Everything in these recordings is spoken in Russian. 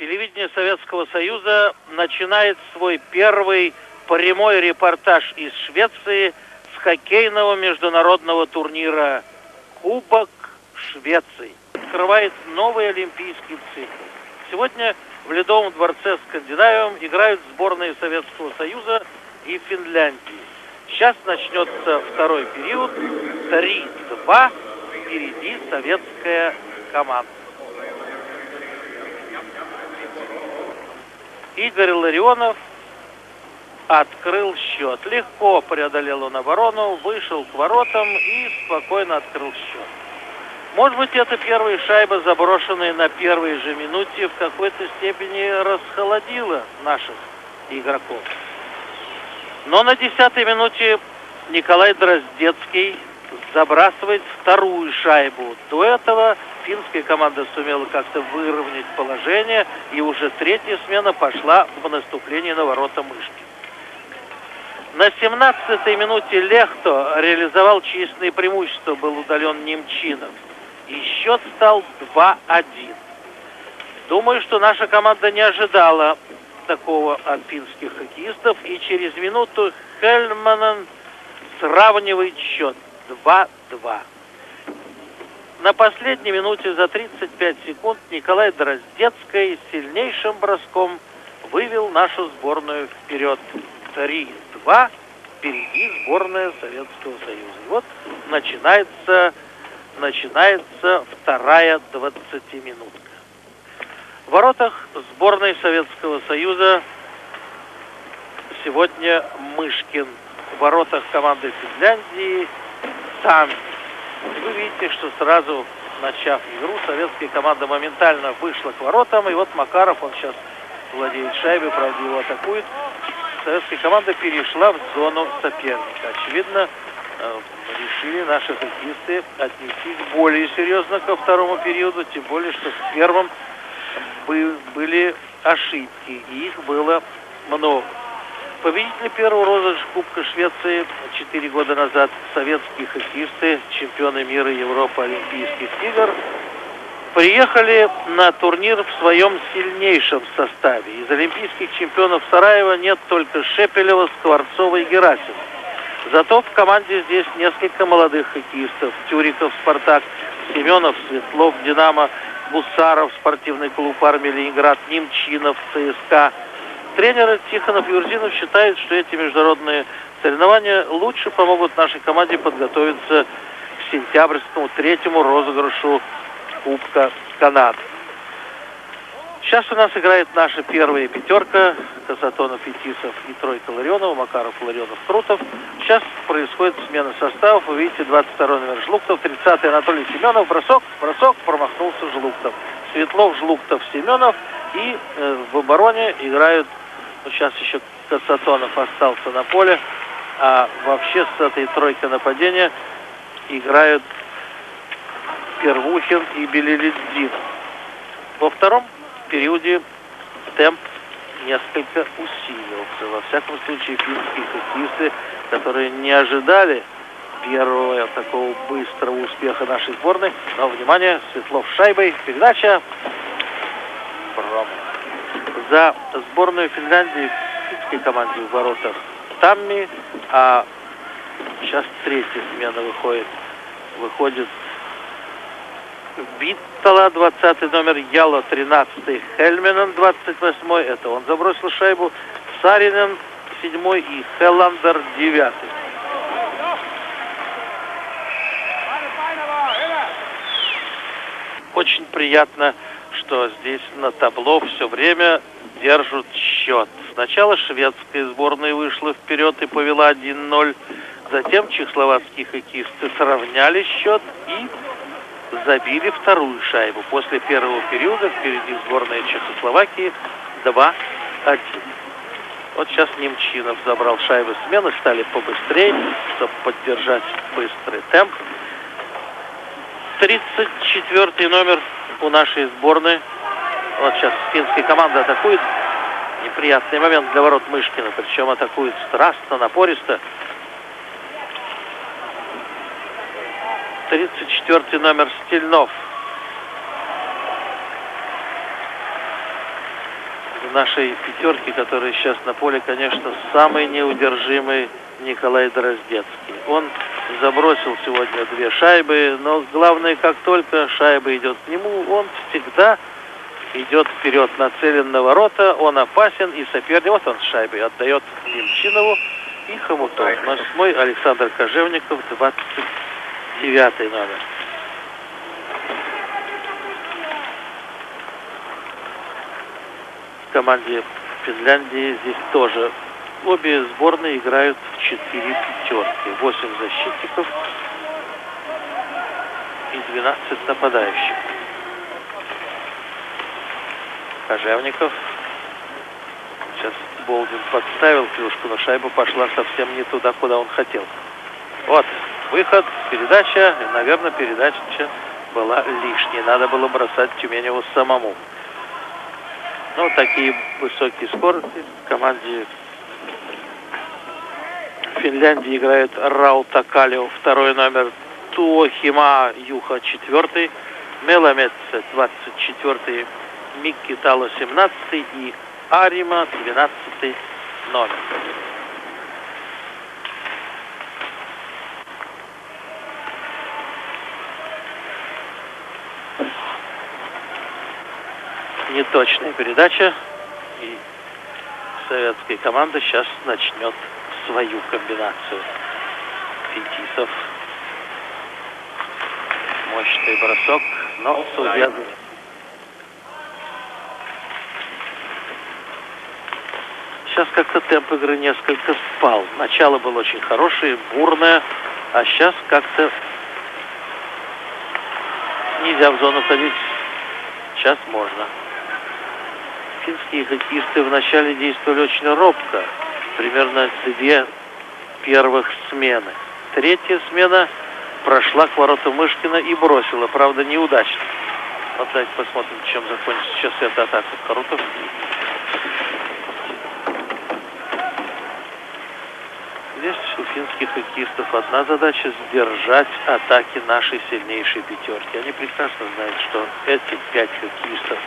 телевидение Советского Союза начинает свой первый прямой репортаж из Швеции с хоккейного международного турнира «Кубок Швеции». Открывает новый олимпийский цикл. Сегодня в Ледовом дворце Скандинавиум играют сборные Советского Союза и Финляндии. Сейчас начнется второй период. 3-2. Впереди советская команда. Игорь Ларионов открыл счет. Легко преодолел он оборону, вышел к воротам и спокойно открыл счет. Может быть, это первая шайба, заброшенная на первой же минуте, в какой-то степени расхолодила наших игроков. Но на десятой минуте Николай Дроздецкий забрасывает вторую шайбу. До этого финская команда сумела как-то выровнять положение, и уже третья смена пошла в наступление на ворота Мышки. На 17-й минуте Лехто реализовал численное преимущество, был удален Немчинов. И счет стал 2-1. Думаю, что наша команда не ожидала такого от финских хоккеистов, и через минуту Хельманен сравнивает счет 2-2. На последней минуте за 35 секунд Николай Дроздецкий сильнейшим броском вывел нашу сборную вперед. 3-2. Впереди сборная Советского Союза. И вот начинается, начинается вторая 20-минутка. В воротах сборной Советского Союза сегодня Мышкин. В воротах команды Финляндии Там вы видите, что сразу начав игру, советская команда моментально вышла к воротам. И вот Макаров, он сейчас владеет шайбой, правда его атакует. Советская команда перешла в зону соперника. Очевидно, э, решили наши хоккеисты отнестись более серьезно ко второму периоду, тем более, что в первом были ошибки, и их было много. Победители первого розыгрыша Кубка Швеции 4 года назад советские хоккеисты, чемпионы мира Европы Олимпийских игр, приехали на турнир в своем сильнейшем составе. Из олимпийских чемпионов Сараева нет только Шепелева, Скворцова и Герасимова. Зато в команде здесь несколько молодых хоккеистов. Тюриков, Спартак, Семенов, Светлов, Динамо, Гусаров, спортивный клуб армии Ленинград, Немчинов, ЦСКА – Тренеры Тихонов и Юрзинов считают, что эти международные соревнования лучше помогут нашей команде подготовиться к сентябрьскому третьему розыгрышу Кубка Канады. Сейчас у нас играет наша первая пятерка. Касатонов, Фетисов и тройка Ларионова, Макаров, Ларионов, Крутов. Сейчас происходит смена составов. Вы видите, 22 номер Жлуктов, 30 Анатолий Семенов. Бросок, бросок, промахнулся Жлуктов. Светлов, Жлуктов, Семенов. И э, в обороне играют ну, сейчас еще Касатонов остался на поле. А вообще с этой тройкой нападения играют Первухин и Белеледзин. Во втором периоде темп несколько усилился. Во всяком случае, финские хоккеисты, которые не ожидали первого такого быстрого успеха нашей сборной. Но, внимание, Светлов шайбой. Передача. Промах за сборную Финляндии в финской команде в воротах Тамми, а сейчас третья смена выходит. Выходит Биттала, 20 номер, Яла, 13 Хельменен, 28 это он забросил шайбу, Саринен, 7 и Хелландер, 9 Очень приятно, что здесь на табло все время держат счет. Сначала шведская сборная вышла вперед и повела 1-0. Затем чехословацкие хоккеисты сравняли счет и забили вторую шайбу. После первого периода впереди сборная Чехословакии 2-1. Вот сейчас Немчинов забрал шайбу смены, стали побыстрее, чтобы поддержать быстрый темп. 34 номер у нашей сборной вот сейчас финская команда атакует. Неприятный момент для ворот Мышкина. Причем атакует страстно, напористо. 34 номер Стильнов. в нашей пятерке, который сейчас на поле, конечно, самый неудержимый Николай Дроздецкий. Он забросил сегодня две шайбы, но главное, как только шайба идет к нему, он всегда идет вперед, нацелен на ворота, он опасен и соперник, вот он с шайбой отдает Немчинову и Хомутов. Восьмой Александр Кожевников, 29 номер. В команде Финляндии здесь тоже обе сборные играют в 4 пятерки. 8 защитников и 12 нападающих. Кожевников. Сейчас Болдин подставил клюшку, но шайба пошла совсем не туда, куда он хотел. Вот, выход, передача. И, наверное, передача была лишней. Надо было бросать Тюменеву самому. Ну, такие высокие скорости в команде Финляндии играет Раута Калио, второй номер, Туохима Юха, четвертый, Меламец, 24 Микки Тало 17 и Арима 12 номер. Неточная передача. И советская команда сейчас начнет свою комбинацию. Фетисов. Мощный бросок, но судья сейчас как-то темп игры несколько спал. Начало было очень хорошее, бурное, а сейчас как-то нельзя в зону ходить. Сейчас можно. Финские хоккеисты вначале действовали очень робко. Примерно две первых смены. Третья смена прошла к вороту Мышкина и бросила, правда, неудачно. Вот давайте посмотрим, чем закончится сейчас эта атака Карутов. Здесь у финских хоккеистов одна задача – сдержать атаки нашей сильнейшей пятерки. Они прекрасно знают, что эти пять хоккеистов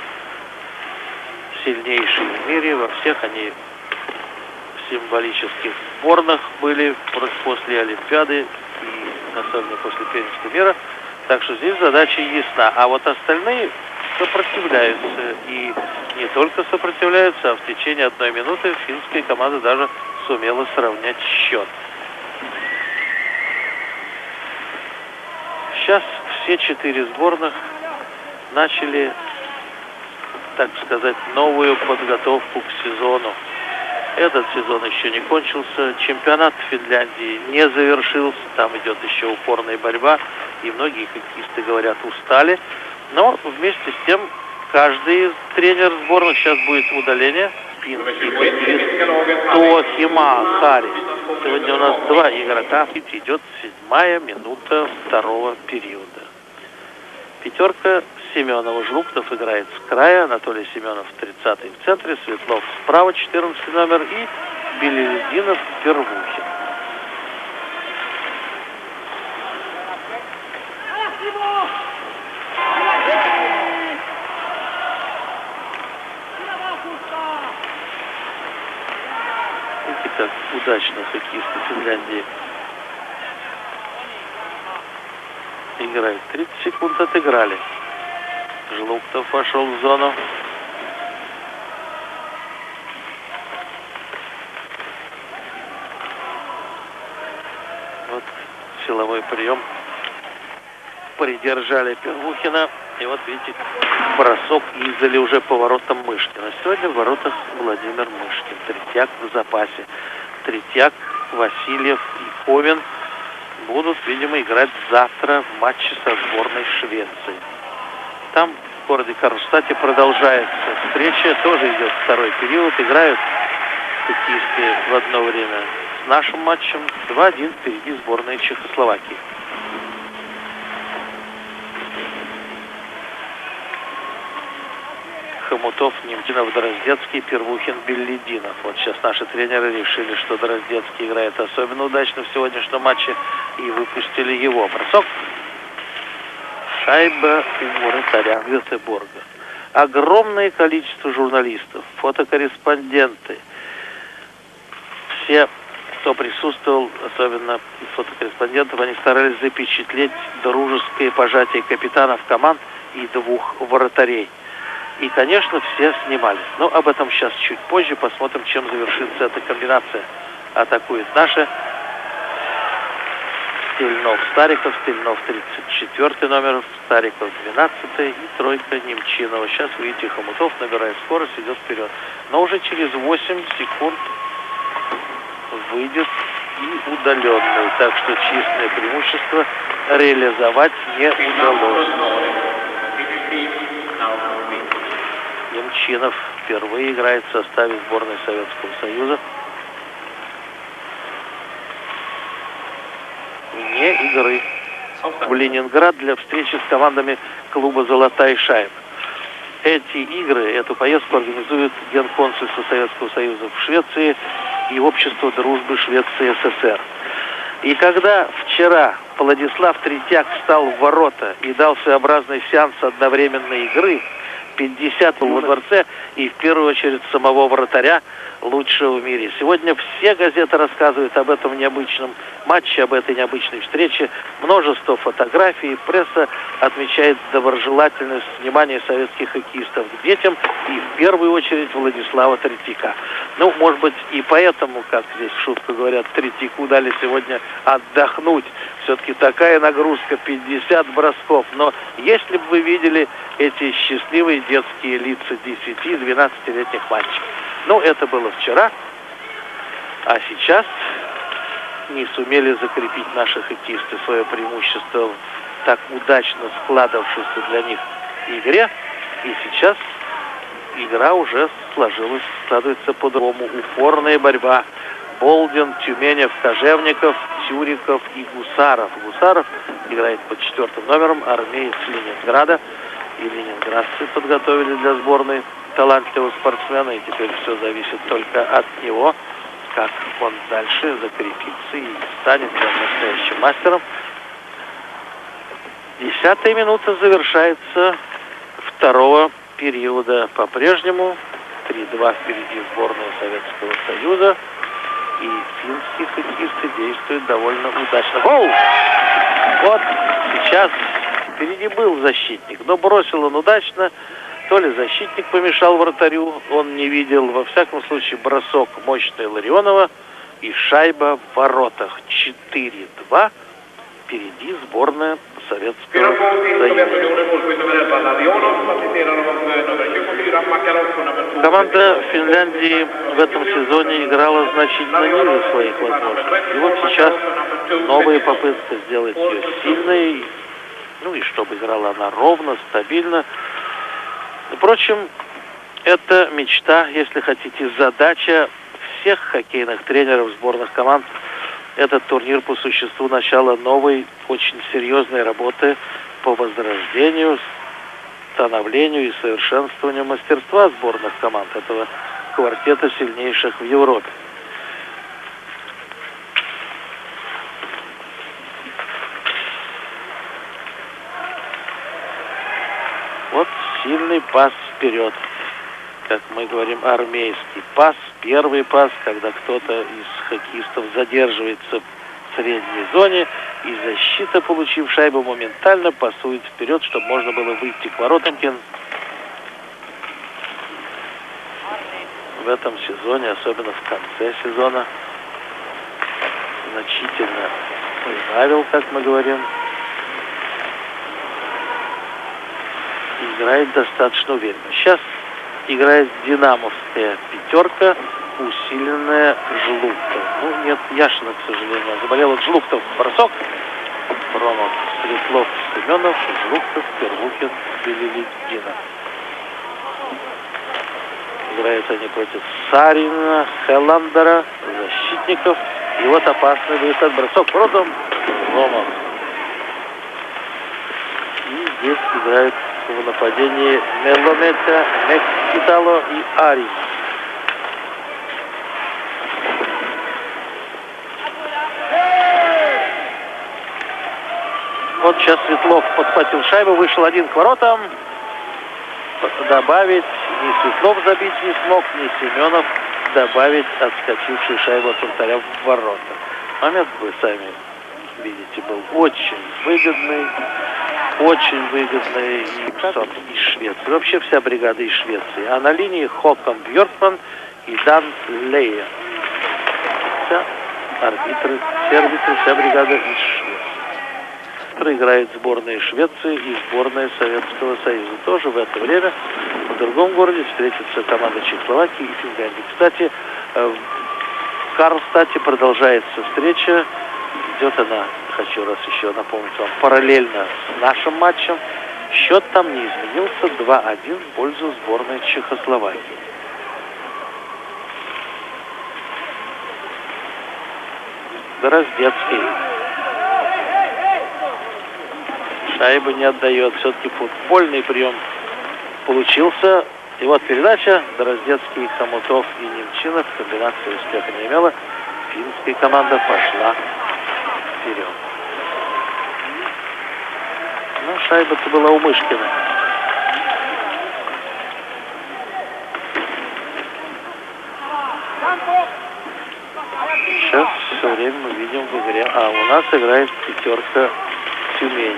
сильнейшие в мире. Во всех они символических сборных были после Олимпиады и особенно после первенства мира. Так что здесь задача ясна. А вот остальные сопротивляются. И не только сопротивляются, а в течение одной минуты финская команда даже сумела сравнять счет. Сейчас все четыре сборных начали, так сказать, новую подготовку к сезону. Этот сезон еще не кончился, чемпионат Финляндии не завершился, там идет еще упорная борьба, и многие хоккеисты говорят устали. Но вместе с тем каждый тренер сборных сейчас будет удаление финский хоккеист Туахима Хари. Сегодня у нас два игрока. Идет седьмая минута второго периода. Пятерка Семенова. Жлуктов играет с края. Анатолий Семенов 30-й в центре. Светлов справа 14 номер. И Белелединов Первухин. Как удачно хоккеисты Финляндии играют. 30 секунд отыграли. Жлуктов вошел в зону. Вот силовой прием. Придержали Первухина. И вот видите, бросок издали уже поворотом Мышкина. Сегодня в воротах Владимир Мышкин. Третьяк в запасе. Третьяк, Васильев и Ковин будут, видимо, играть завтра в матче со сборной Швеции. Там в городе Карлштадте продолжается встреча. Тоже идет второй период. Играют хоккеисты в одно время с нашим матчем. 2-1 впереди сборной Чехословакии. Хомутов, Немдинов, Дроздецкий, Первухин, Беллидинов. Вот сейчас наши тренеры решили, что Дроздецкий играет особенно удачно в сегодняшнем матче и выпустили его. Бросок. Шайба у вратаря Гетеборга. огромное количество журналистов, фотокорреспонденты, все, кто присутствовал, особенно фотокорреспондентов, они старались запечатлеть дружеское пожатие капитанов команд и двух вратарей. И, конечно, все снимались. Но об этом сейчас чуть позже. Посмотрим, чем завершится эта комбинация. Атакует наша Стельнов Стариков, Стельнов 34 номер, Стариков 12 и тройка Немчинова. Сейчас, видите, Хомутов набирает скорость, идет вперед. Но уже через 8 секунд выйдет и удаленный. Так что чистое преимущество реализовать не удалось. Немчинов впервые играет в составе сборной Советского Союза. вне игры в Ленинград для встречи с командами клуба «Золотая шайба». Эти игры, эту поездку организует Генконсульство Советского Союза в Швеции и Общество дружбы Швеции СССР. И когда вчера Владислав Третьяк встал в ворота и дал своеобразный сеанс одновременной игры, 50 во дворце и в первую очередь самого вратаря лучшего в мире. Сегодня все газеты рассказывают об этом необычном матче, об этой необычной встрече. Множество фотографий. Пресса отмечает доброжелательность внимания советских хоккеистов к детям и в первую очередь Владислава Третьяка. Ну, может быть, и поэтому, как здесь в говорят, Третьяку дали сегодня отдохнуть. Все-таки такая нагрузка, 50 бросков. Но если бы вы видели эти счастливые детские лица 10-12-летних мальчиков. Ну, это было вчера, а сейчас не сумели закрепить наши хоккеисты свое преимущество в так удачно складывавшейся для них игре. И сейчас игра уже сложилась, складывается по-другому. Упорная борьба. Болдин, Тюменев, Кожевников, Тюриков и Гусаров. Гусаров играет под четвертым номером, армеец Ленинграда. И ленинградцы подготовили для сборной талантливого спортсмена, и теперь все зависит только от него, как он дальше закрепится и станет настоящим мастером. Десятая минута завершается второго периода по-прежнему. 3-2 впереди сборная Советского Союза. И финские хоккеисты действуют довольно удачно. Гол! Вот сейчас впереди был защитник, но бросил он удачно. То ли защитник помешал вратарю, он не видел. Во всяком случае, бросок мощный Ларионова и шайба в воротах. 4-2. Впереди сборная Советского Союза. Команда Финляндии в этом сезоне играла значительно ниже своих возможностей. И вот сейчас новая попытка сделать ее сильной, ну и чтобы играла она ровно, стабильно. Впрочем, это мечта, если хотите, задача всех хоккейных тренеров сборных команд. Этот турнир по существу начала новой, очень серьезной работы по возрождению, становлению и совершенствованию мастерства сборных команд этого квартета сильнейших в Европе. Вот сильный пас вперед. Как мы говорим, армейский пас. Первый пас, когда кто-то из хоккеистов задерживается в средней зоне, и защита, получив шайбу, моментально пасует вперед, чтобы можно было выйти к воротам. В этом сезоне, особенно в конце сезона, значительно прибавил, как мы говорим, играет достаточно уверенно. Сейчас играет динамовская пятерка, усиленная Жлуктов. Ну, нет, Яшина, к сожалению, заболел от Жлуктов. Бросок. Промов, Светлов, Семенов, Жлуктов, Первухин, Белеледина. Играют они против Сарина, Хелландера, защитников. И вот опасный выход. Бросок продом. Ломов. И здесь играют в нападении Меломета, Мекситало и Ари. Вот сейчас Светлов подхватил шайбу, вышел один к воротам. добавить, ни Светлов забить не смог, ни Семенов добавить отскочившую шайбу от вратаря в ворота. Момент вы сами видите, был очень выгодный, очень выгодный и из Швеции. Вообще вся бригада из Швеции. А на линии Хокон Бьоркман и Дан Лея. Вся арбитры, все арбитры, вся бригада из Швеции. Проиграет сборная Швеции и сборная Советского Союза. Тоже в это время в другом городе встретится команда Чехословакии и Финляндии. Кстати, э, в Карлстате продолжается встреча. Идет она, хочу раз еще напомнить вам, параллельно с нашим матчем. Счет там не изменился 2-1 в пользу сборной Чехословакии. Дороздецкий. Шайба не отдает. Все-таки футбольный прием получился. И вот передача. Дороздецкий, Хомутов и Немчинов. Комбинация успеха не имела. Финская команда пошла вперед. Ну, шайба-то была у Мышкина. Сейчас все время мы видим в игре. А у нас играет пятерка Тюменева.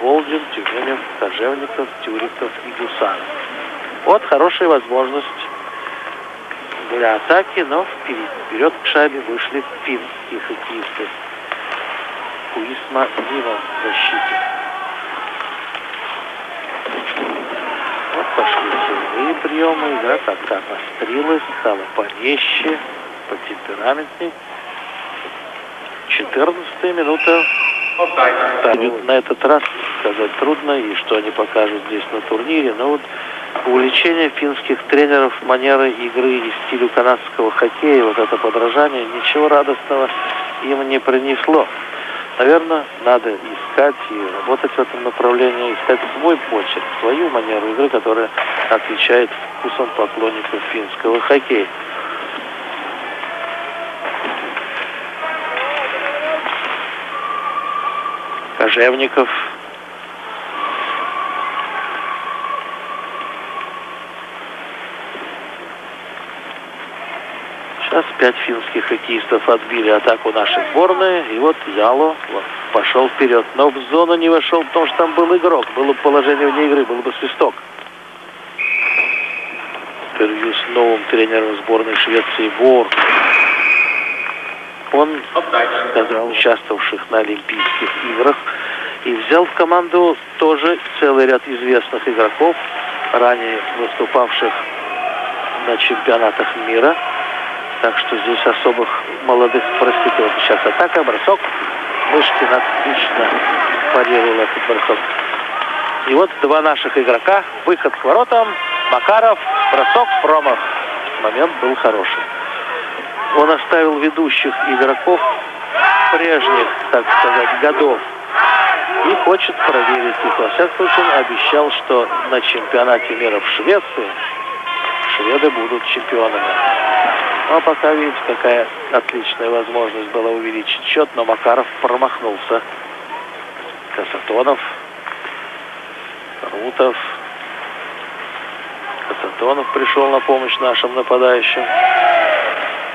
Волдин, Тюменев, Кожевников, Тюриков и Гусанов. Вот хорошая возможность для атаки, но вперед, вперед к шайбе вышли финские хоккеисты. Куисма Дима в защите. Вот пошли силовые приемы, игра как-то обострилась, стала порезче потемпераментней. 14 минута. Да, на этот раз сказать трудно, и что они покажут здесь на турнире. Но вот увлечение финских тренеров манеры игры и стилю канадского хоккея, вот это подражание, ничего радостного им не принесло. Наверное, надо искать и работать в этом направлении, искать свой почерк, свою манеру игры, которая отвечает вкусом поклонников финского хоккея. Кожевников. Сейчас пять финских хоккеистов отбили атаку нашей сборной. И вот Яло пошел вперед. Но в зону не вошел, потому что там был игрок. Было бы положение вне игры, был бы свисток. Интервью с новым тренером сборной Швеции Борг. Он сказал участвовавших на Олимпийских играх и взял в команду тоже целый ряд известных игроков, ранее выступавших на чемпионатах мира. Так что здесь особых молодых проституток. Сейчас атака, бросок. Мышкин отлично парировал этот бросок. И вот два наших игрока. Выход к воротам. Макаров. Бросок. Промах. Момент был хороший он оставил ведущих игроков прежних, так сказать, годов и хочет проверить их. Во всяком случае, он обещал, что на чемпионате мира в Швеции шведы будут чемпионами. Ну, а пока видите, какая отличная возможность была увеличить счет, но Макаров промахнулся. Касатонов, Рутов, Касатонов пришел на помощь нашим нападающим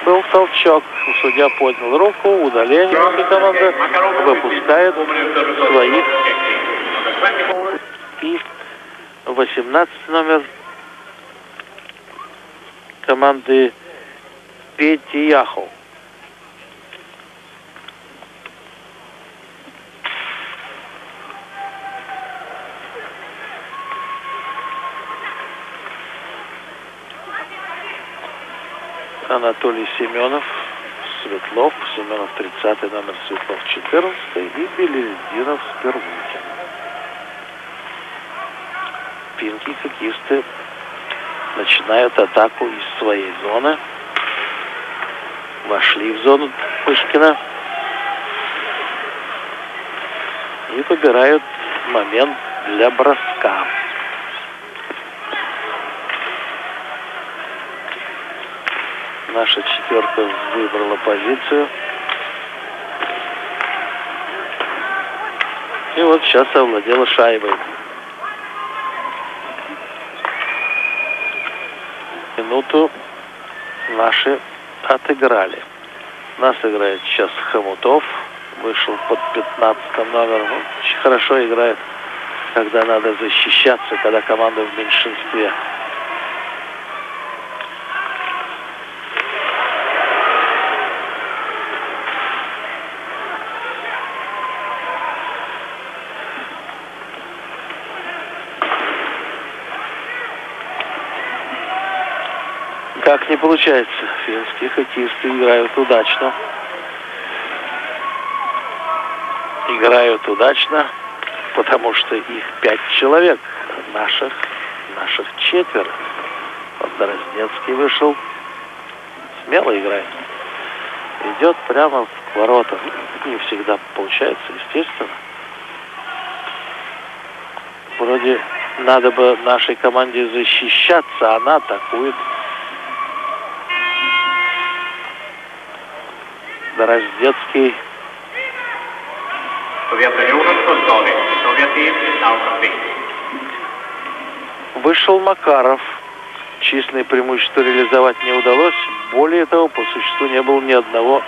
был толчок. Судья поднял руку, удаление команда выпускает своих. И 18 номер команды Пети Яхов. Анатолий Семенов, Светлов, Семенов 30 номер Светлов 14 и Белездинов Спервыкин. Финки хоккеисты начинают атаку из своей зоны. Вошли в зону Пышкина. И выбирают момент для броска. Наша четверка выбрала позицию. И вот сейчас овладела шайбой. Минуту наши отыграли. Нас играет сейчас Хомутов. Вышел под 15 номером. Очень хорошо играет, когда надо защищаться, когда команда в меньшинстве. Как не получается. Финские хоккеисты играют удачно. Играют удачно, потому что их пять человек. Наших, наших четверо. Вот Дороздецкий вышел. Смело играет. Идет прямо к воротам. Не всегда получается, естественно. Вроде надо бы нашей команде защищаться, она атакует. Дороздецкий. Вышел Макаров. Численное преимущество реализовать не удалось. Более того, по существу не было ни одного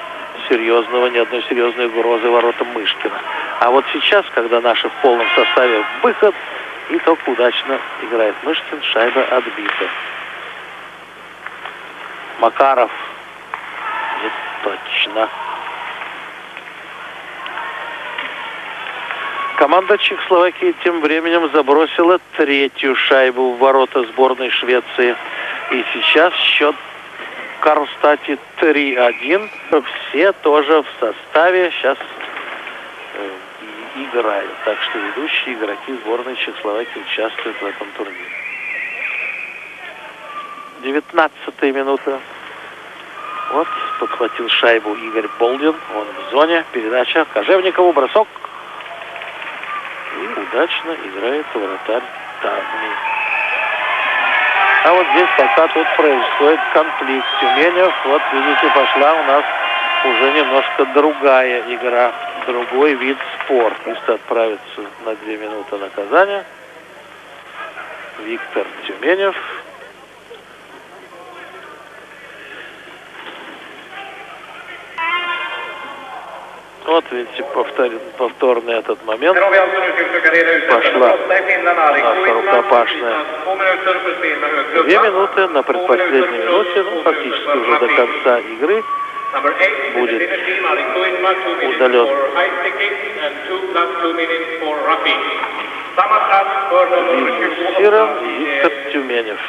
серьезного, ни одной серьезной угрозы воротам Мышкина. А вот сейчас, когда наши в полном составе выход, и только удачно играет Мышкин, шайба отбита. Макаров. Команда Чехословакии тем временем забросила третью шайбу в ворота сборной Швеции. И сейчас счет в Карлстате 3-1. Все тоже в составе сейчас э, играют. Так что ведущие игроки сборной Чехословакии участвуют в этом турнире. 19 минута. Вот, подхватил шайбу Игорь Болдин. Он в зоне. Передача Кожевникову. Бросок. И удачно играет вратарь Тарни. А вот здесь пока тут происходит конфликт. Тюменев, вот видите, пошла у нас уже немножко другая игра, другой вид спорта. Пусть отправится на две минуты наказания. Виктор Тюменев. Вот видите, повтор... повторный этот момент. Пошла наша рукопашная. Две минуты на предпоследней минуте, ну, фактически уже до конца игры. Будет удален. for high sticking and two plus two minutes for roughing. Samma straff för nummer 28 Сиром Виктор Тюменев.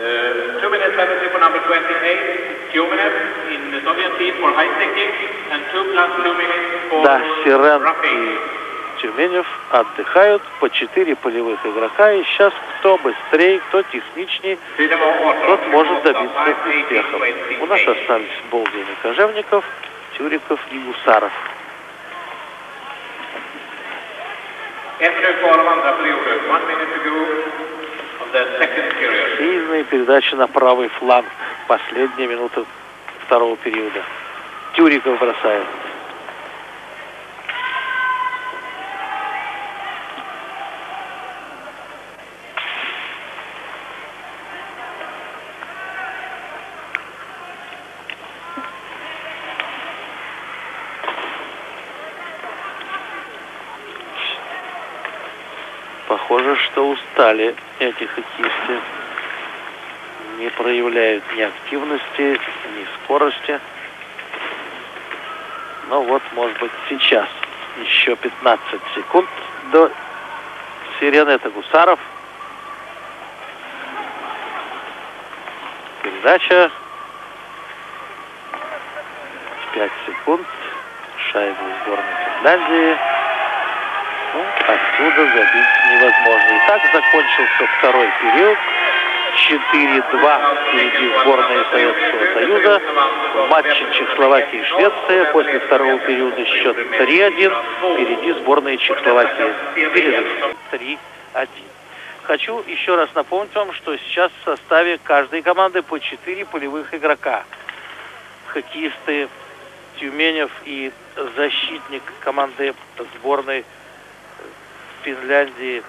Uh, two minutes penalty for number 28, Tjumenev in the Soviet team for high sticking and two plus two minutes for Да, Сирен и Тюменев отдыхают по четыре полевых игрока. И сейчас кто быстрее, кто техничнее, Tiden var 18 тот может добиться 5, успехов. 18, У нас остались Болдин и Кожевников, Тюриков и Гусаров. Ett minut kvar av andra perioden. One minute to go of the second Сильные передачи на правый фланг. Последняя минута второго периода. Тюриков бросает. Похоже, что устали эти хоккеисты. Не проявляют ни активности, ни скорости. Ну вот, может быть, сейчас еще 15 секунд до сирены. Это Гусаров. Передача. 5 секунд. Шайбу сборной Финляндии. Ну, отсюда забить невозможно. И так закончился второй период. 4-2 впереди сборная Советского Союза. В матче Чехословакии и Швеция после второго периода счет 3-1. Впереди сборная Чехословакии. Перерыв 3-1. Хочу еще раз напомнить вам, что сейчас в составе каждой команды по 4 полевых игрока. Хоккеисты Тюменев и защитник команды сборной Финляндии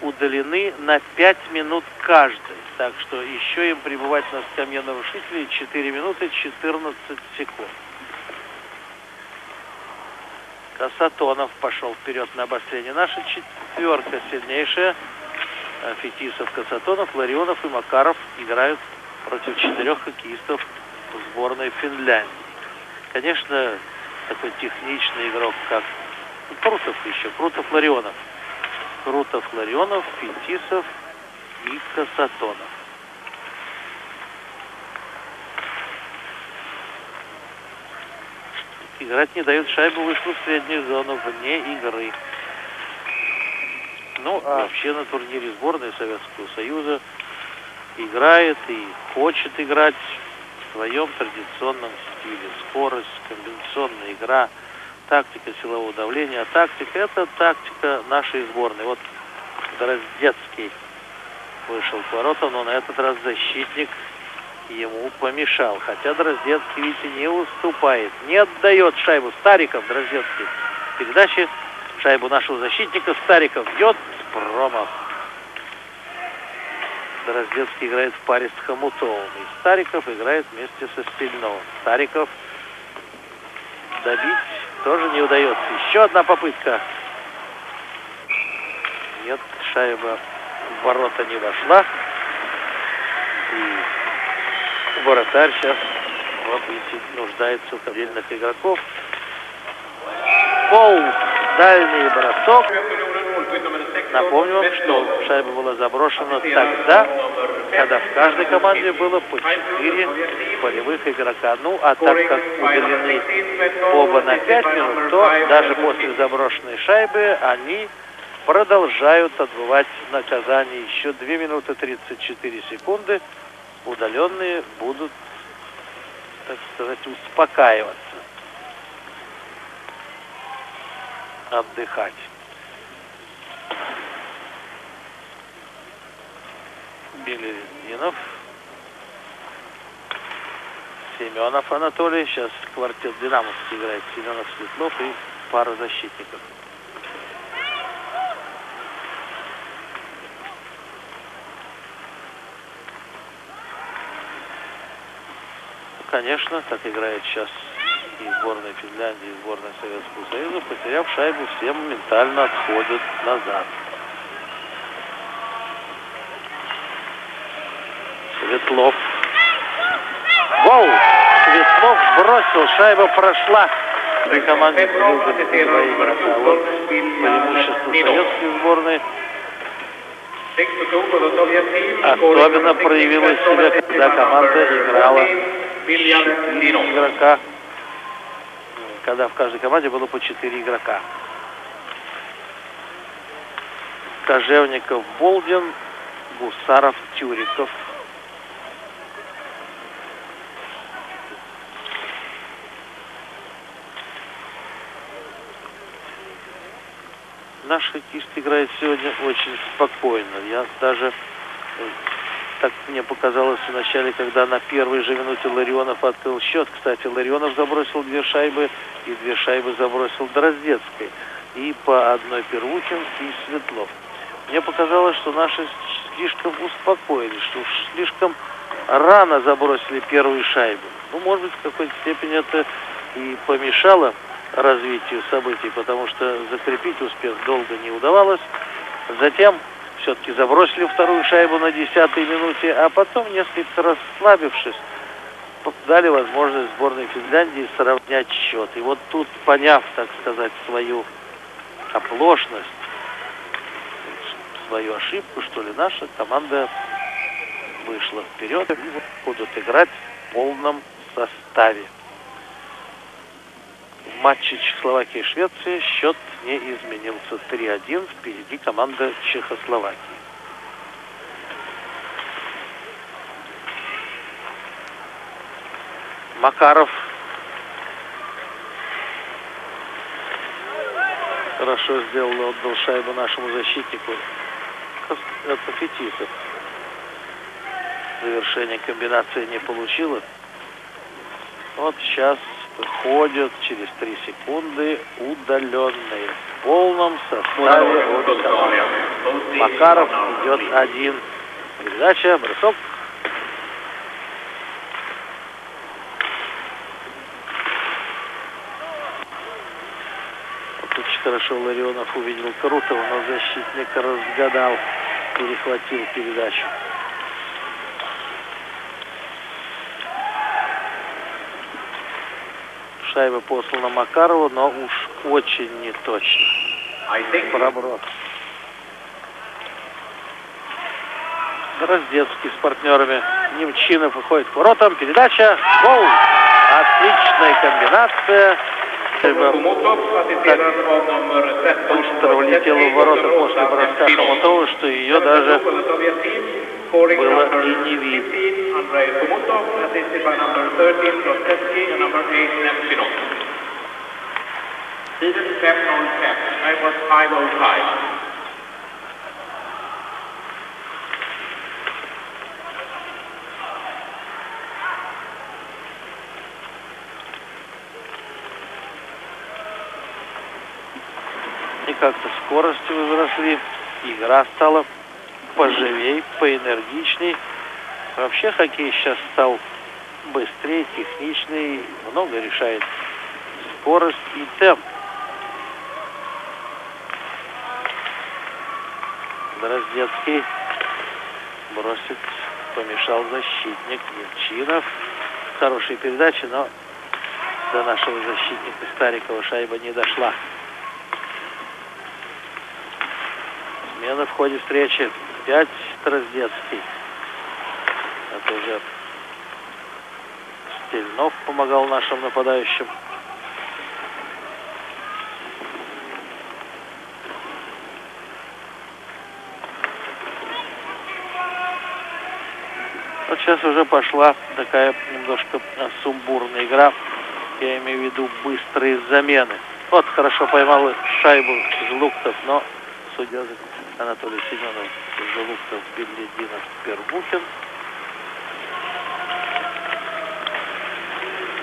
удалены на 5 минут каждый. Так что еще им пребывать на скамье нарушителей 4 минуты 14 секунд. Касатонов пошел вперед на обострение. Наша четверка сильнейшая. Фетисов, Касатонов, Ларионов и Макаров играют против четырех хоккеистов сборной Финляндии. Конечно, такой техничный игрок, как Крутов еще, Крутов Ларионов. Крутов Ларионов, Фетисов и Касатонов. Играть не дают шайбу, вышла в среднюю зону, вне игры. Ну, а вообще на турнире сборной Советского Союза играет и хочет играть в своем традиционном стиле. Скорость, комбинационная игра, тактика силового давления. А тактика – это тактика нашей сборной. Вот Дроздецкий вышел к воротам, но на этот раз защитник ему помешал. Хотя Дроздецкий, видите, не уступает, не отдает шайбу. Стариков Дроздецкий. Передачи шайбу нашего защитника. Стариков бьет. Промах. Дроздецкий играет в паре с Хомутовым. И Стариков играет вместе со Стильновым. Стариков добить тоже не удается. Еще одна попытка. Нет, шайба в ворота не вошла. И воротарь сейчас вот, нуждается в отдельных игроков. Пол, дальний бросок. Напомню вам, что шайба была заброшена тогда, когда в каждой команде было по 4 полевых игрока. Ну, а так как удалены оба на 5 минут, то даже после заброшенной шайбы они продолжают отбывать наказание. Еще 2 минуты 34 секунды удаленные будут, так сказать, успокаиваться, отдыхать. Белединов. Семенов Анатолий. Сейчас квартет Динамовский играет. Семенов Светлов и пара защитников. Конечно, так играет сейчас и сборная Финляндии, и сборная Советского Союза. Потеряв шайбу, все моментально отходят назад. Светлов. Воу! Светлов бросил, шайба прошла. Игрока. Вот преимущество советской сборной. Особенно проявила себя, когда команда играла игрока. Когда в каждой команде было по четыре игрока. Кожевников, Болдин, Гусаров, Тюриков. Наш хоккеист играет сегодня очень спокойно. Я даже, так мне показалось вначале, когда на первой же минуте Ларионов открыл счет. Кстати, Ларионов забросил две шайбы, и две шайбы забросил Дроздецкой. И по одной Первухин и Светлов. Мне показалось, что наши слишком успокоились, что слишком рано забросили первую шайбу. Ну, может быть, в какой-то степени это и помешало развитию событий, потому что закрепить успех долго не удавалось. Затем все-таки забросили вторую шайбу на десятой минуте, а потом, несколько расслабившись, дали возможность сборной Финляндии сравнять счет. И вот тут, поняв, так сказать, свою оплошность, свою ошибку, что ли, наша команда вышла вперед и будут играть в полном составе. Матче Чехословакии и Швеции счет не изменился 3-1. Впереди команда Чехословакии. Макаров. Хорошо сделал, отдал шайбу нашему защитнику. Это Фетисов. Завершение комбинации не получилось. Вот сейчас выходят через 3 секунды удаленные в полном составе команды. Макаров идет один. Передача, бросок. Очень хорошо Ларионов увидел Крутого, но защитник разгадал, перехватил передачу. Шайба послана Макарову, но уж очень неточно. Проброс. Дроздецкий с партнерами. Немчинов выходит к воротам. Передача. Гол. Отличная комбинация. Шайба так быстро влетела в ворота после броска Хомутова, что ее даже было и не видно. Andrei Kumutov, assisted by number 13, Rostetsky, and number 8, Nemchinov. Season kept on kept. I was 505. Как-то скорости возросли, игра стала поживей, поэнергичней. Вообще хоккей сейчас стал быстрее, техничный, много решает скорость и темп. Дроздецкий бросит, помешал защитник Немчинов. Хорошая передача, но до нашего защитника Старикова шайба не дошла. Смена в ходе встречи. Пять Дроздецкий. Это уже Стельнов помогал нашим нападающим. Вот сейчас уже пошла такая немножко сумбурная игра. Я имею в виду быстрые замены. Вот хорошо поймал шайбу Злуктов, но судья Анатолий Семенов, Желуктов, Бельединов, Пербухин.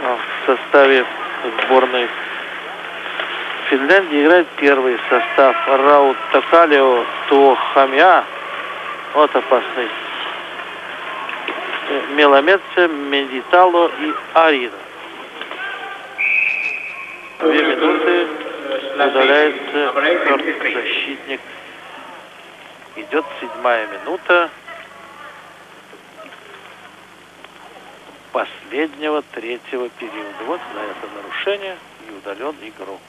В составе сборной Финляндии играет первый состав Раут Такалио, Тухамья. Вот опасный. Меломедце, Медитало и Арина. Две минуты удаляется защитник. Идет седьмая минута последнего третьего периода. Вот на это нарушение и удален игрок.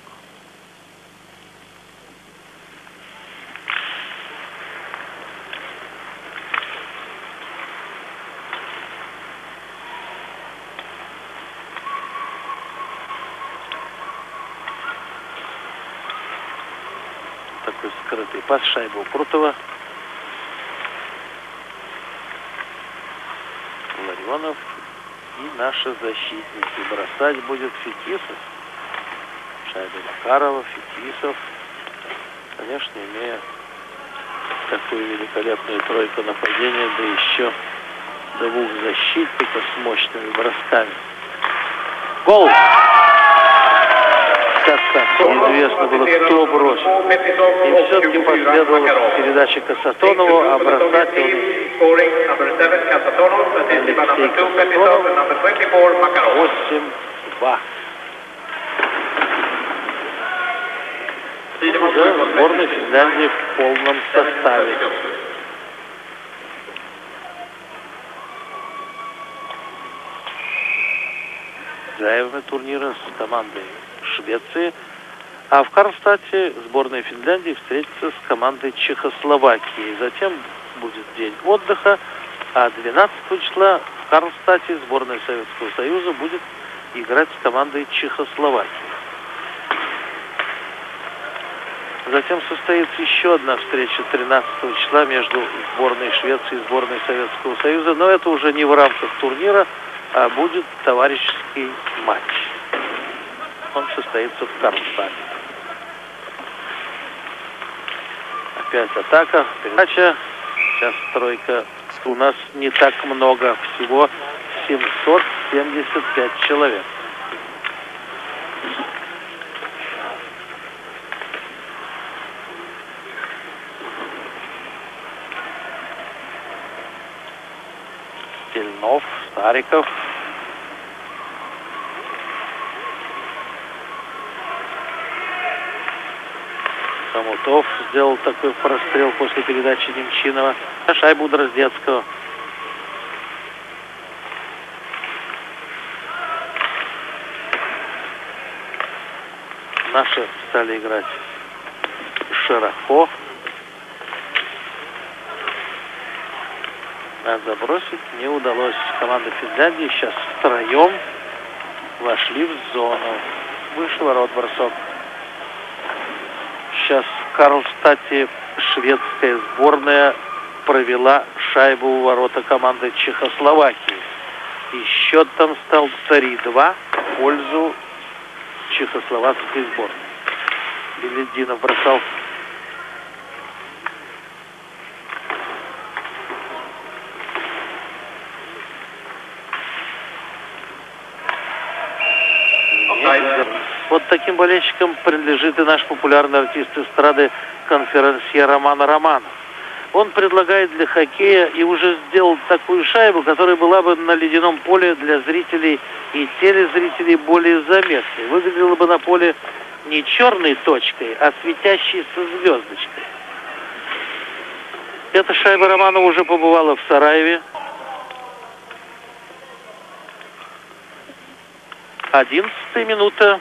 Такой скрытый пас, шайба у. Ларионов и наши защитники. Бросать будет Фетисов. Шайба Макарова, Фетисов. Конечно, имея такую великолепную тройку нападения, да еще двух защитников с мощными бросками. Гол! Как неизвестно было, кто бросил. И все-таки последовала передача Касатонову, а бросать он Алексей Касатонов 8-2. Уже сборная Финляндии в полном составе. Хозяевами турнира с командой Швеции. А в Карлстате сборная Финляндии встретится с командой Чехословакии. Затем будет день отдыха, а 12 числа в Карлстате сборная Советского Союза будет играть с командой Чехословакии. Затем состоится еще одна встреча 13 числа между сборной Швеции и сборной Советского Союза, но это уже не в рамках турнира, а будет товарищеский матч. Он состоится в Карлстате. Опять атака, передача сейчас стройка. У нас не так много, всего 775 человек. Тельнов, Стариков, Хомутов сделал такой прострел после передачи Немчинова. Шайбу Дроздецкого. Наши стали играть широко. А забросить не удалось. Команда Финляндии сейчас втроем вошли в зону. Вышел ворот бросок. Карлстате шведская сборная провела шайбу у ворота команды Чехословакии. И счет там стал 3-2 в пользу чехословацкой сборной. Белединов бросал Вот таким болельщикам принадлежит и наш популярный артист эстрады конференция Романа Романов. Он предлагает для хоккея и уже сделал такую шайбу, которая была бы на ледяном поле для зрителей и телезрителей более заметной. Выглядела бы на поле не черной точкой, а светящейся звездочкой. Эта шайба Романова уже побывала в Сараеве. 11 минута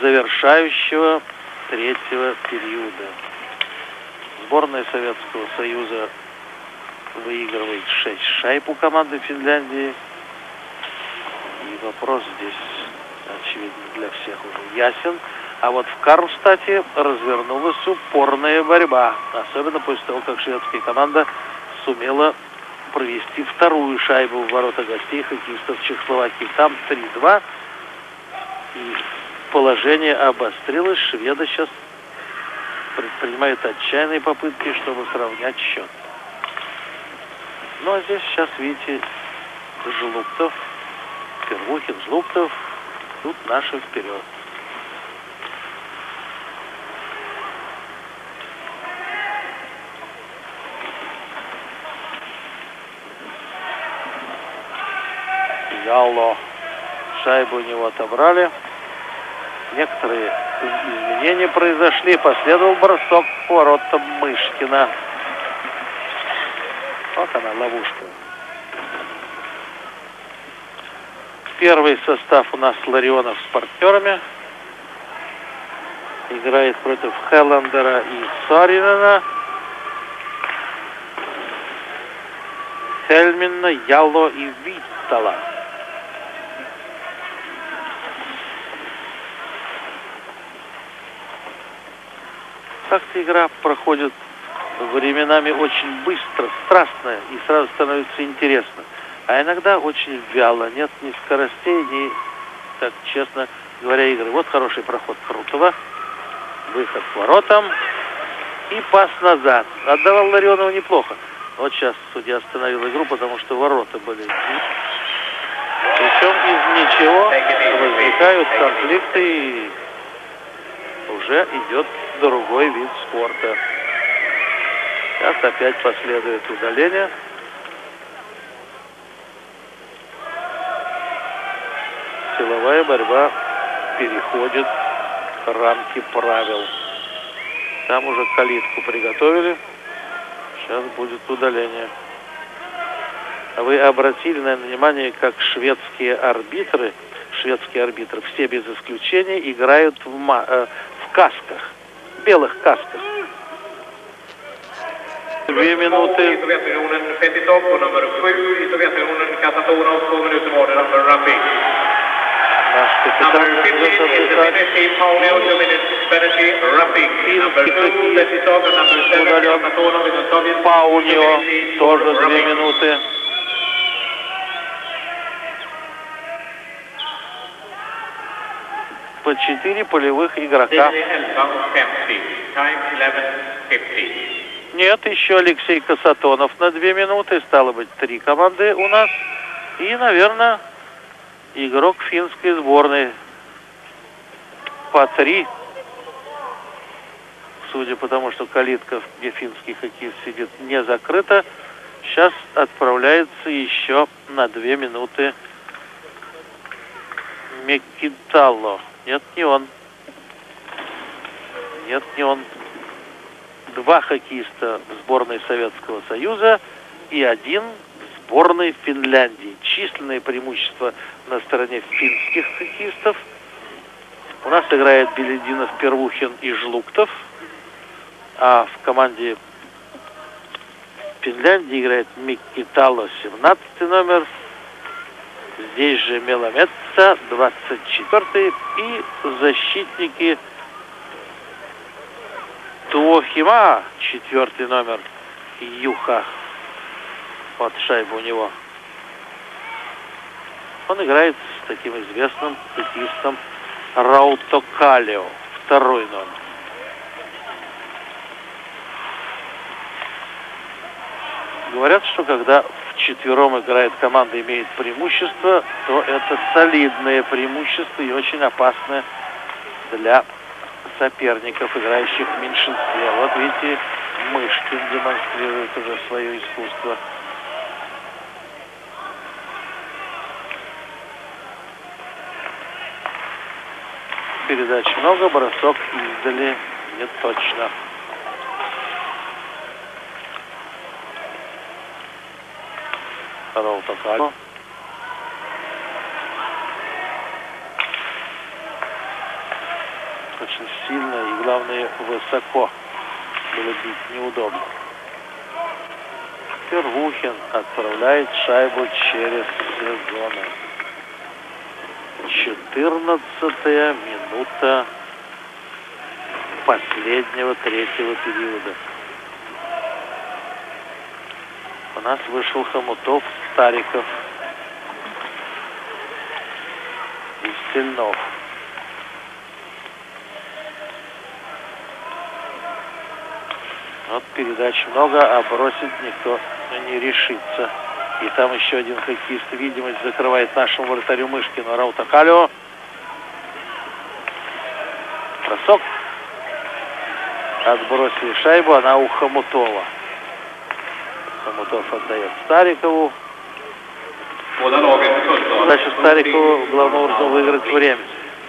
завершающего третьего периода. Сборная Советского Союза выигрывает 6 шайб у команды Финляндии. И вопрос здесь, очевидно, для всех уже ясен. А вот в Карлстате развернулась упорная борьба. Особенно после того, как шведская команда сумела провести вторую шайбу в ворота гостей хоккеистов Чехословакии. Там 3-2. Положение обострилось. Шведы сейчас предпринимают отчаянные попытки, чтобы сравнять счет. Ну а здесь сейчас, видите, Жлуктов, Первухин, Жлуктов, тут наши вперед. Ялло. Шайбу у него отобрали. Некоторые изменения произошли. Последовал бросок к воротам Мышкина. Вот она, ловушка. Первый состав у нас Ларионов с партнерами. Играет против Хелландера и Саринена. Хельмина, Яло и Виттала. Как-то игра проходит временами очень быстро, страстно и сразу становится интересно. А иногда очень вяло, нет ни скоростей, ни, так честно говоря, игры. Вот хороший проход Крутого, выход к воротам и пас назад. Отдавал Ларионову неплохо. Вот сейчас судья остановил игру, потому что ворота были. Причем из ничего возникают конфликты и уже идет другой вид спорта. Сейчас опять последует удаление. Силовая борьба переходит рамки правил. Там уже калитку приготовили. Сейчас будет удаление. А вы обратили, наверное, внимание, как шведские арбитры, шведские арбитры, все без исключения, играют в, э, в касках белых касках. Две минуты. Наш капитан идет отдыхать. Удален. Паунио тоже две минуты. По 4 полевых игрока. Нет, еще Алексей Касатонов на 2 минуты. Стало быть, три команды у нас. И, наверное, игрок финской сборной по 3. Судя по тому, что калитка, где финский хоккеист сидит, не закрыта. Сейчас отправляется еще на две минуты Меккитало. Нет, не он. Нет, не он. Два хоккеиста в сборной Советского Союза и один в сборной Финляндии. Численное преимущество на стороне финских хоккеистов. У нас играет Белединов, Первухин и Жлуктов. А в команде Финляндии играет Микитало, 17 номер. Здесь же Мелометца, 24 и защитники Туохима, четвертый номер, Юха. Вот шайба у него. Он играет с таким известным хоккеистом Раутокалио, второй номер. Говорят, что когда в четвером играет команда, имеет преимущество, то это солидное преимущество и очень опасное для соперников, играющих в меньшинстве. Вот видите, Мышкин демонстрирует уже свое искусство. Передач много, бросок издали не точно. Раутакаль. Очень сильно и, главное, высоко. Было бить неудобно. Первухин отправляет шайбу через все зоны. 14 минута последнего третьего периода. У нас вышел Хомутов, Стариков и Стельнов. Вот передач много, а бросить никто не решится. И там еще один хоккеист, видимость, закрывает нашему вратарю Мышкину Раутакалио. Бросок. Отбросили шайбу, она у Хомутова. Хомутов отдает Старикову. Задача Старикову главным образом выиграть время.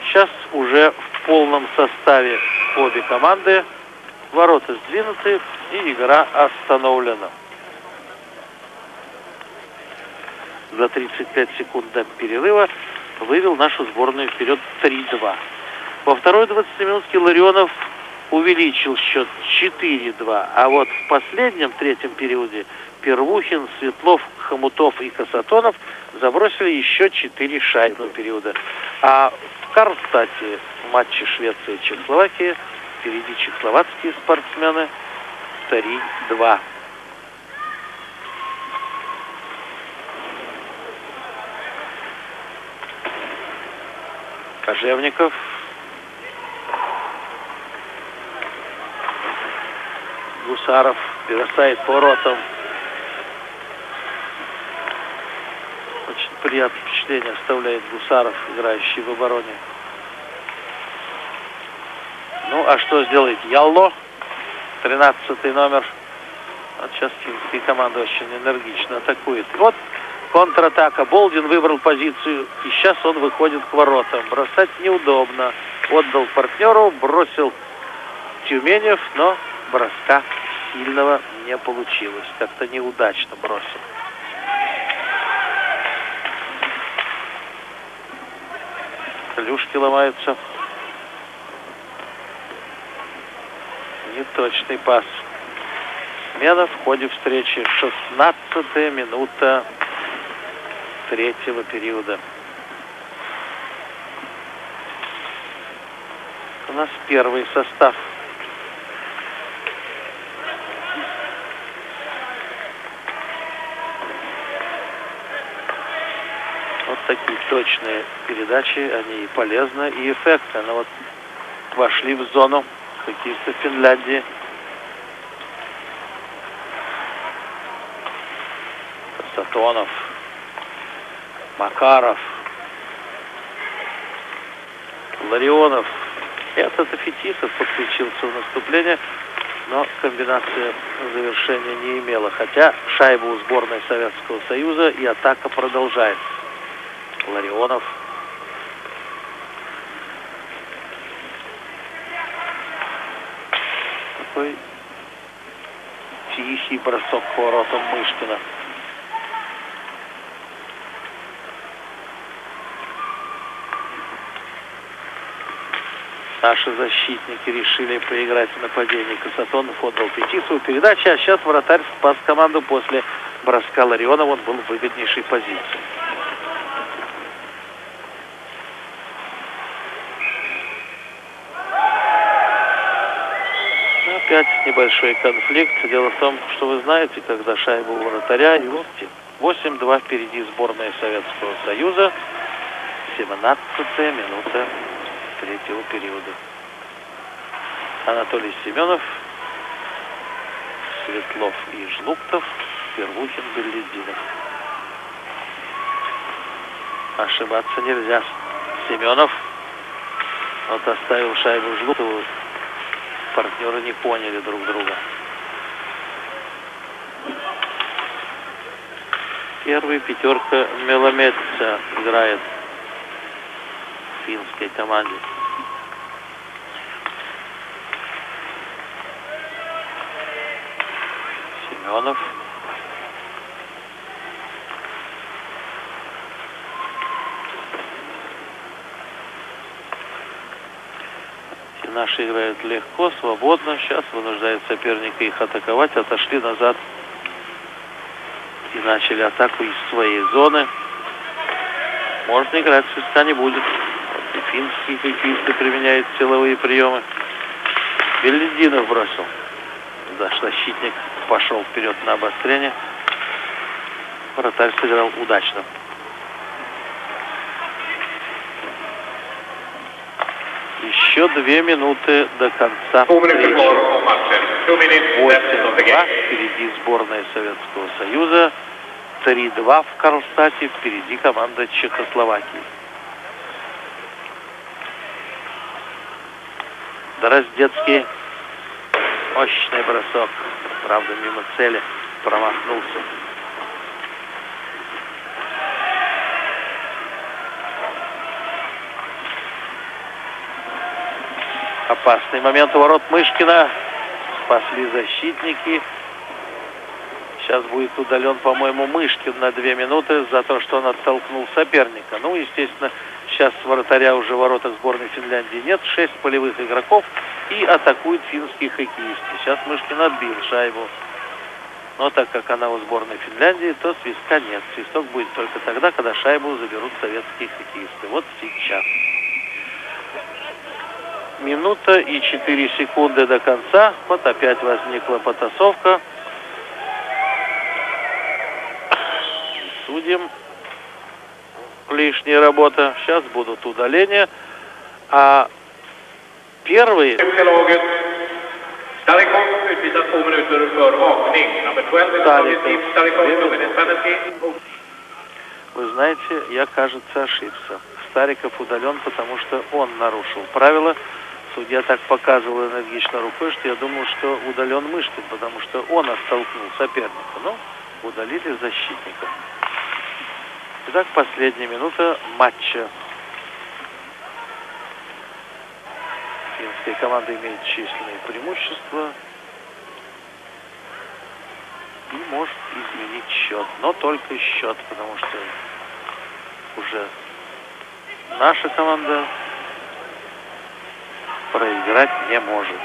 Сейчас уже в полном составе обе команды. Ворота сдвинуты и игра остановлена. За 35 секунд до перерыва вывел нашу сборную вперед 3-2. Во второй 20-минутке Ларионов увеличил счет 4-2. А вот в последнем третьем периоде Первухин, Светлов, Хомутов и Касатонов забросили еще 4 шайбы периода. А в Карстате в матче Швеции и Чехословакии впереди чехословацкие спортсмены 3-2. Кожевников. Гусаров бросает поворотом. Очень приятное впечатление оставляет Гусаров, играющий в обороне. Ну, а что сделает Ялло? 13 номер. Вот сейчас финская команда очень энергично атакует. Вот контратака. Болдин выбрал позицию, и сейчас он выходит к воротам. Бросать неудобно. Отдал партнеру, бросил Тюменев, но броска сильного не получилось. Как-то неудачно бросил. Клюшки ломаются. Неточный пас. Смена в ходе встречи. 16 минута третьего периода. У нас первый состав. Такие точные передачи, они и полезны, и эффектны. Но вот вошли в зону хоккеисты Финляндии. Сатонов, Макаров, Ларионов. Этот Фетисов подключился в наступление. но комбинация завершения не имела. Хотя шайба у сборной Советского Союза и атака продолжается. Ларионов. Такой тихий бросок к воротам Мышкина. Наши защитники решили поиграть в нападении. Касатонов отдал Петисову передача, а сейчас вратарь спас команду после броска Ларионова. Он был в выгоднейшей позиции. Опять небольшой конфликт. Дело в том, что вы знаете, когда шайба у вратаря, и вот 8-2 впереди сборная Советского Союза. 17 минута третьего периода. Анатолий Семенов, Светлов и Жлуктов, Первухин, Беллидинов. Ошибаться нельзя. Семенов вот оставил шайбу Жлуктову. Партнеры не поняли друг друга. Первый пятерка Мелометца играет в финской команде. Семенов. Играют легко, свободно. Сейчас вынуждают соперника их атаковать. Отошли назад и начали атаку из своей зоны. Можно играть, свистка не будет. И финские хоккеисты применяют силовые приемы. Беллидинов бросил. Да, защитник пошел вперед на обострение. Вратарь сыграл удачно. Еще две минуты до конца Två minuter встречи. kvar av matchen. Two minutes left of the 8-2 game. впереди сборная Советского Союза. 3-2 в Карлстате впереди команда Чехословакии. Дроздецкий. Мощный бросок. Правда, мимо цели промахнулся. Опасный момент у ворот Мышкина. Спасли защитники. Сейчас будет удален, по-моему, Мышкин на две минуты за то, что он оттолкнул соперника. Ну, естественно, сейчас вратаря уже в воротах сборной Финляндии нет. Шесть полевых игроков и атакуют финские хоккеисты. Сейчас Мышкин отбил шайбу. Но так как она у сборной Финляндии, то свистка нет. Свисток будет только тогда, когда шайбу заберут советские хоккеисты. Вот сейчас. Минута и 4 секунды до конца. Вот опять возникла потасовка. Судим. Лишняя работа. Сейчас будут удаления. А первый Högsta laget. Starikov utvisas två minuter för vakning. Number 12 is Starikov. Sovjet team. Starikov, two minutes penalty. Вы знаете, я, кажется, ошибся. Стариков удален, потому что он нарушил правила. Судья так показывал энергично рукой, что я думал, что удален Мышкин, потому что он оттолкнул соперника. Но удалили защитника. Итак, последняя минута матча. Финская команда имеет численные преимущества и может изменить счет. Но только счет, потому что уже наша команда проиграть не может.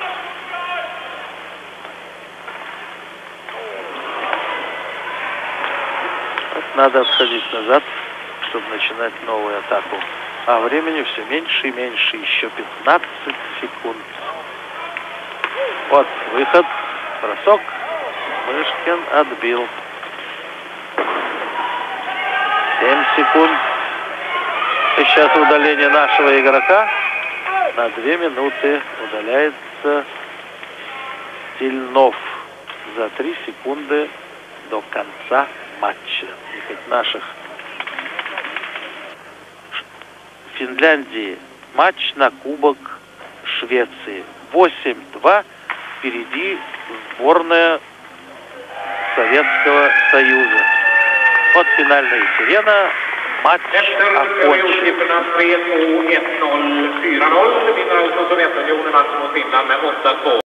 Надо отходить назад, чтобы начинать новую атаку. А времени все меньше и меньше, еще 15 секунд. Вот выход, бросок. Мышкин отбил. 7 секунд. И сейчас удаление нашего игрока. На 2 минуты удаляется Тельнов за 3 секунды до конца матча. И хоть наших Финляндии матч на Кубок Швеции. 8-2 впереди сборная Советского Союза. Вот финальная сирена. match att få. Siffrorna 3-2, 1-0, 4-0 vinner alltså Sovjetunionen matchen mot Finland med 8-2.